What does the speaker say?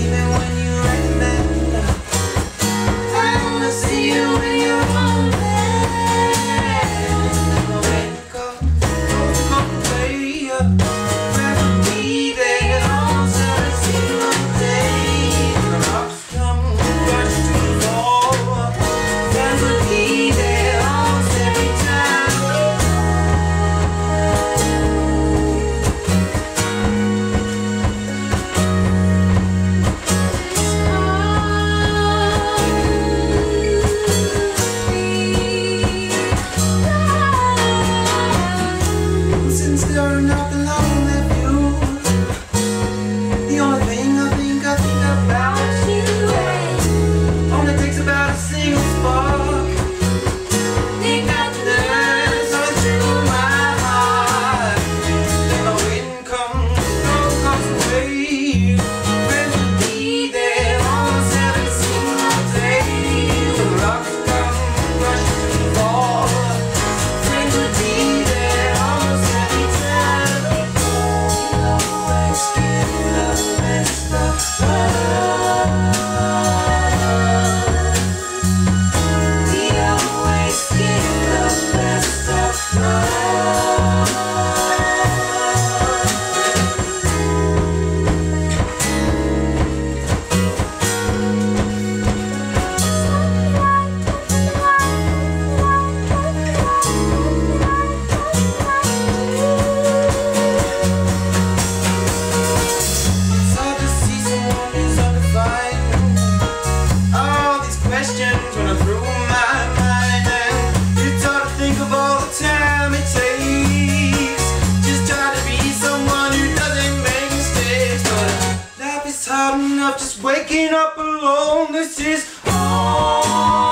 even when enough just waking up alone. This is all.